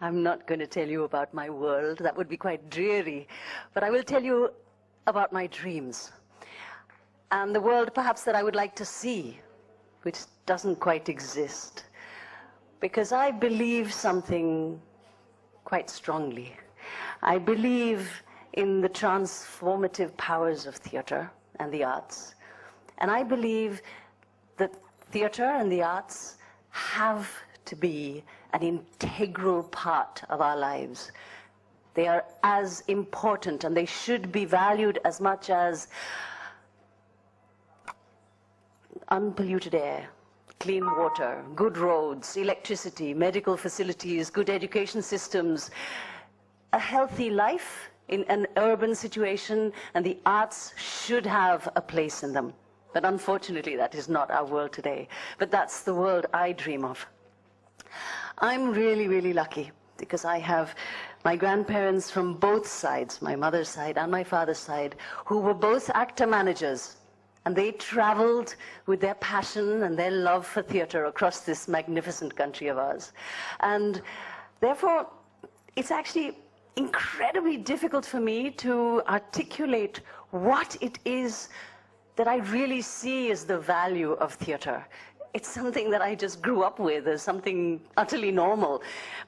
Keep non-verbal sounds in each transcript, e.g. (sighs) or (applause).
I'm not going to tell you about my world. That would be quite dreary. But I will tell you about my dreams. And the world perhaps that I would like to see, which doesn't quite exist. Because I believe something quite strongly. I believe in the transformative powers of theater and the arts. And I believe that theater and the arts have to be an integral part of our lives. They are as important and they should be valued as much as unpolluted air, clean water, good roads, electricity, medical facilities, good education systems, a healthy life in an urban situation, and the arts should have a place in them. But unfortunately, that is not our world today. But that's the world I dream of. I'm really, really lucky because I have my grandparents from both sides, my mother's side and my father's side, who were both actor managers. And they traveled with their passion and their love for theater across this magnificent country of ours. And therefore, it's actually incredibly difficult for me to articulate what it is that I really see as the value of theater it's something that I just grew up with as something utterly normal.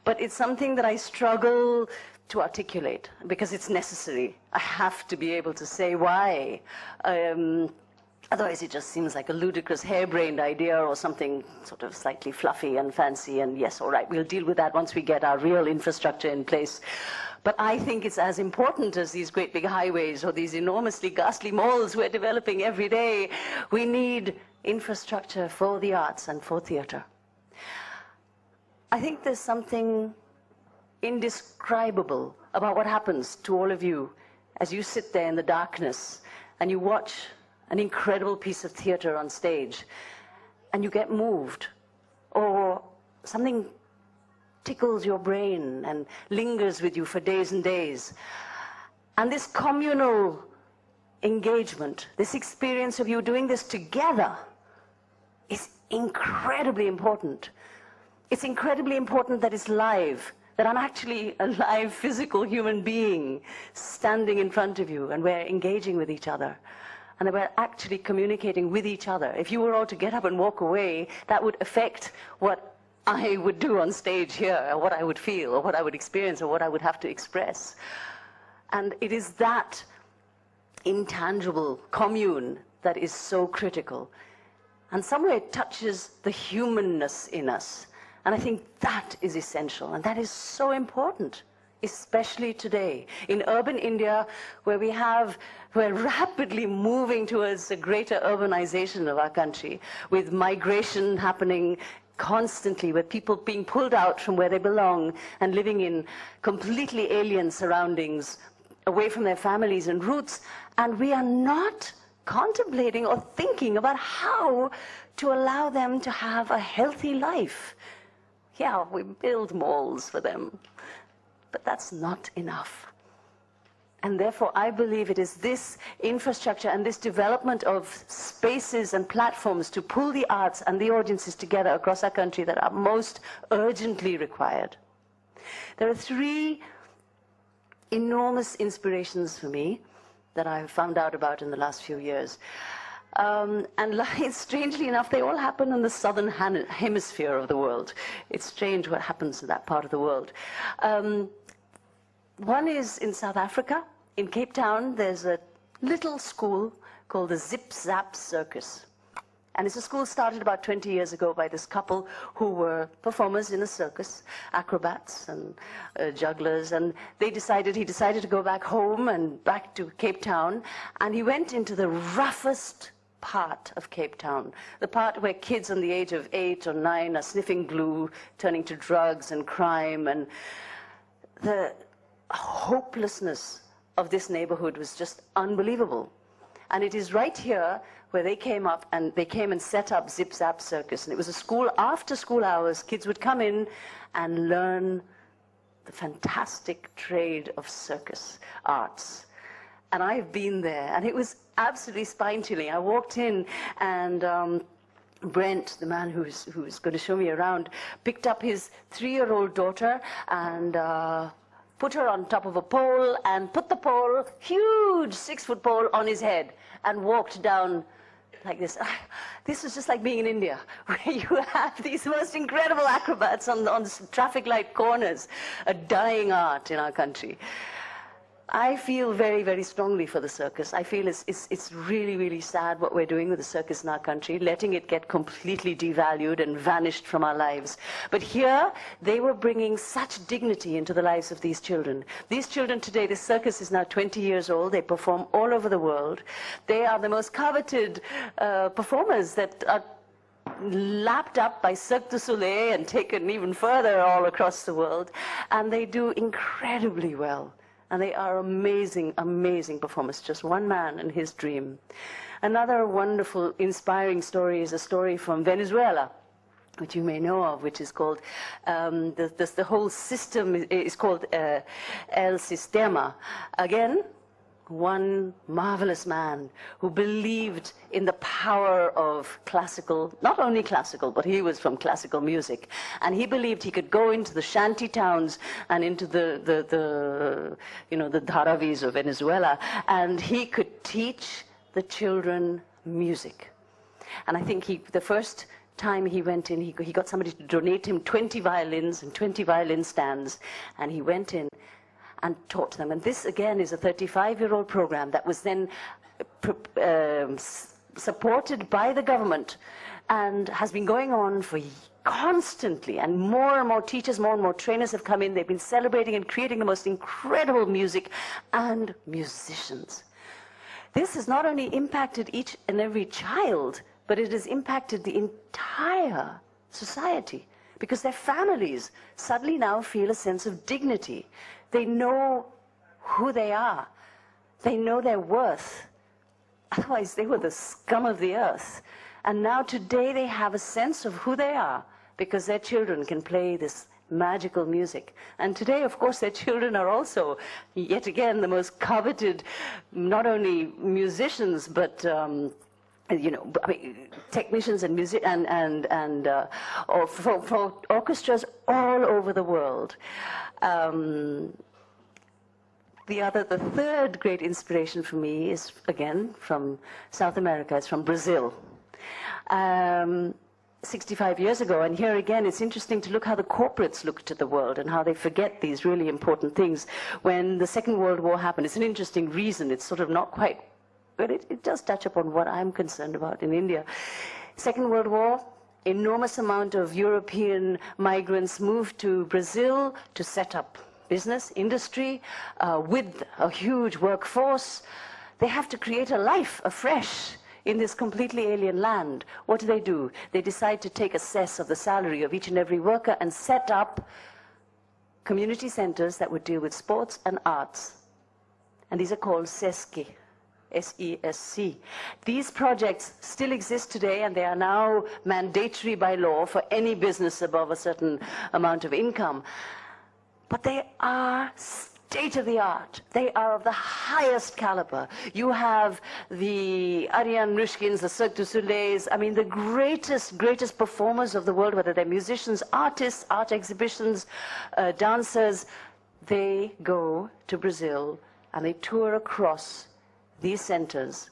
But it's something that I struggle to articulate because it's necessary. I have to be able to say why. Um, otherwise, it just seems like a ludicrous, harebrained idea or something sort of slightly fluffy and fancy. And yes, all right, we'll deal with that once we get our real infrastructure in place. But I think it's as important as these great big highways or these enormously ghastly malls we're developing every day. We need infrastructure for the arts and for theatre. I think there's something indescribable about what happens to all of you as you sit there in the darkness and you watch an incredible piece of theatre on stage and you get moved or something tickles your brain and lingers with you for days and days. And this communal engagement, this experience of you doing this together, is incredibly important. It's incredibly important that it's live, that I'm actually a live physical human being standing in front of you and we're engaging with each other. And that we're actually communicating with each other. If you were all to get up and walk away, that would affect what I would do on stage here, or what I would feel, or what I would experience, or what I would have to express. And it is that intangible commune that is so critical. And somewhere it touches the humanness in us. And I think that is essential, and that is so important, especially today. In urban India, where we have, we're (laughs) rapidly moving towards a greater urbanization of our country, with migration happening constantly, with people being pulled out from where they belong and living in completely alien surroundings, away from their families and roots. And we are not contemplating or thinking about how to allow them to have a healthy life. Yeah, we build malls for them, but that's not enough. And therefore, I believe it is this infrastructure and this development of spaces and platforms to pull the arts and the audiences together across our country that are most urgently required. There are three enormous inspirations for me that I've found out about in the last few years. Um, and (laughs) strangely enough, they all happen in the southern hemisphere of the world. It's strange what happens in that part of the world. Um, one is in South Africa. In Cape Town, there's a little school called the Zip Zap Circus. And it's a school started about 20 years ago by this couple who were performers in a circus, acrobats and uh, jugglers. And they decided, he decided to go back home and back to Cape Town. And he went into the roughest part of Cape Town, the part where kids on the age of eight or nine are sniffing glue, turning to drugs and crime. And the hopelessness of this neighborhood was just unbelievable. And it is right here where they came up and they came and set up Zip Zap Circus. And it was a school after school hours. Kids would come in and learn the fantastic trade of circus arts. And I've been there, and it was absolutely spine chilling. I walked in, and um, Brent, the man who's, who's going to show me around, picked up his three-year-old daughter and uh, put her on top of a pole and put the pole, huge six-foot pole, on his head and walked down like this. (laughs) This is just like being in India, (laughs) where you have these most incredible acrobats on, on traffic light corners, a dying art in our country. I feel very, very strongly for the circus. I feel it's, it's, it's really, really sad what we're doing with the circus in our country, letting it get completely devalued and vanished from our lives. But here, they were bringing such dignity into the lives of these children. These children today, the circus is now 20 years old. They perform all over the world. They are the most coveted uh, performers that are lapped up by Cirque du Soleil and taken even further all across the world. And they do incredibly well. And they are amazing, amazing performers. Just one man and his dream. Another wonderful, inspiring story is a story from Venezuela which you may know of, which is called, um, the, the, the, whole system is, called uh, El Sistema. Again, one marvelous man who believed in the power of classical, not only classical, but he was from classical music. And he believed he could go into the shanty towns and into the, the, the you know, the Dharavis of Venezuela, and he could teach the children music. And I think he, the first time he went in, he, he got somebody to donate him 20 violins and 20 violin stands, and he went in and taught them. And this, again, is a 35-year-old program that was then um, supported by the government and has been going on for constantly. And more and more teachers more and more trainers have come in. They've been celebrating and creating the most incredible music and musicians. This has not only impacted each and every child but it has impacted the entire society because their families suddenly now feel a sense of dignity they know who they are. They know their worth. Otherwise, they were the scum of the earth. And now today they have a sense of who they are because their children can play this magical music. And today, of course, their children are also, yet again, the most coveted, not only musicians, but um, you know, I mean, technicians and music and and and uh, for, for orchestras all over the world. Um, the other, the third great inspiration for me is again from South America. It's from Brazil. Um, 65 years ago, and here again, it's interesting to look how the corporates looked at the world and how they forget these really important things. When the Second World War happened, it's an interesting reason. It's sort of not quite, but it, it does touch upon what I'm concerned about in India. Second World War, enormous amount of European migrants moved to Brazil to set up business, industry, uh, with a huge workforce. They have to create a life afresh in this completely alien land. What do they do? They decide to take assess of the salary of each and every worker and set up community centers that would deal with sports and arts. And these are called SESC. S-E-S-C. These projects still exist today and they are now mandatory by law for any business above a certain amount of income but they are state of the art. They are of the highest caliber. You have the Ariane Mnouchkines, the Cirque du I mean, the greatest, greatest performers of the world, whether they're musicians, artists, art exhibitions, uh, dancers, they go to Brazil and they tour across these centers.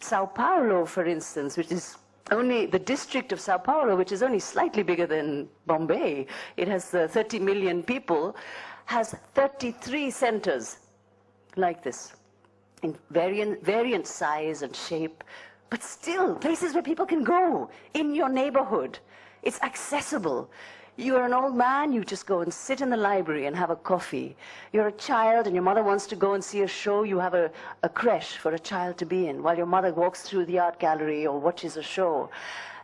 Sao Paulo, for instance, which is only the district of Sao Paulo, which is only slightly bigger than Bombay, it has uh, 30 million people, has 33 centers like this in variant, variant size and shape, but still places where people can go in your neighborhood. It's accessible. You're an old man, you just go and sit in the library and have a coffee. You're a child and your mother wants to go and see a show, you have a, a creche for a child to be in while your mother walks through the art gallery or watches a show.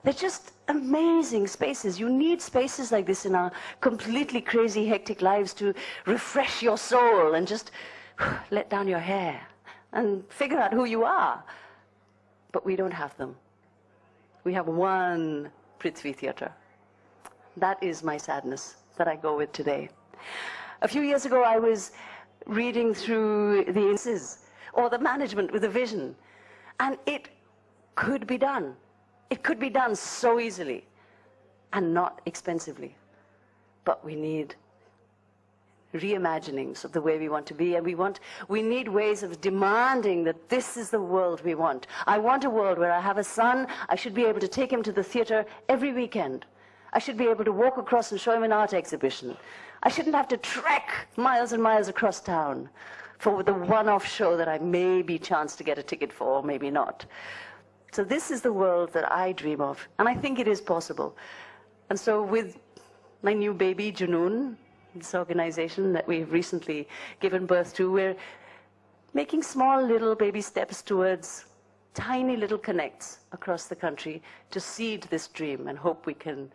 They're just amazing spaces. You need spaces like this in our completely crazy, hectic lives to refresh your soul and just (sighs) let down your hair and figure out who you are. But we don't have them. We have one Prithvi Theatre. That is my sadness that I go with today. A few years ago, I was reading through the INSIS or the management with a vision, and it could be done. It could be done so easily and not expensively. But we need reimaginings of the way we want to be and we want we need ways of demanding that this is the world we want i want a world where i have a son i should be able to take him to the theater every weekend i should be able to walk across and show him an art exhibition. I shouldn't have to trek miles and miles across town for the one-off show that i may be chance to get a ticket for or maybe not. So this is the world that i dream of and i think it is possible. And so with my new baby junoon this organization that we've recently given birth to, we're making small little baby steps towards tiny little connects across the country to seed this dream and hope we can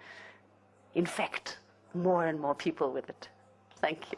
infect more and more people with it. Thank you.